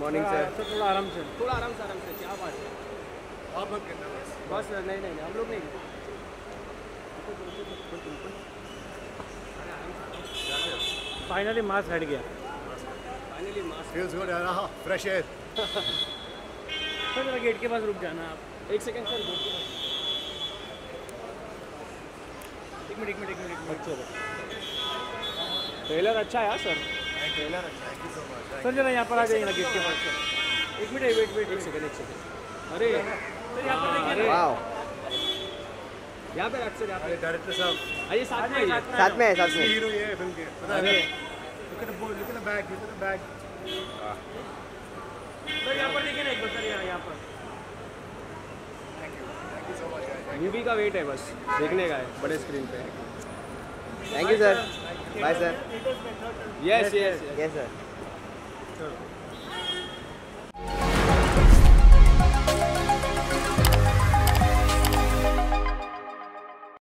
Morning sir sir थोड़ा आराम से। थोड़ा आराम से आराम से। क्या बात है? आप मत करना बस। बस नहीं नहीं नहीं हम लोग नहीं। फाइनली मास्क हट गया। फाइनली मास्क फील्स गुड है ना? फ्रेश एयर सर जरा गेट के पास रुक जाना आप। एक सेकंड सर बोल एक मिनट एक मिनट एक मिनट एक मिनट। ट्रेलर अच्छा है हाँ, sir trailer thank you so much sir जरा यहाँ पर आ जाइए ना गेट के। पास एक मिनट वेट वेट एक सेकंड एक सेकंड। अरे सर यहाँ पर देखिए वाओ। यहाँ पे रख सर यहाँ अरे पे। डायरेक्टर साहब आइए साथ में साथ में साथ में। हीरो ये फ़िल्म के पता है? Look at the look at the bag look at the bag. Sir यहाँ पर देखिए ना एक बार सर यहाँ यहाँ पर। Thank you so much guys movie का वेट है बस देखने का है बड़े स्क्रीन पे। Thank you sir Bye, sir. Yes, yes, yes. Yes, sir.